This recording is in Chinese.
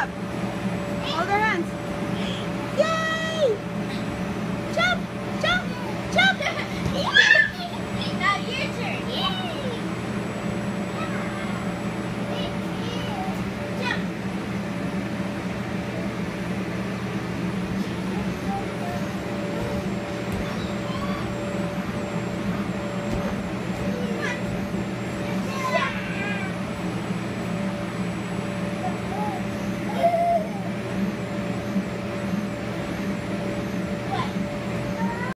up.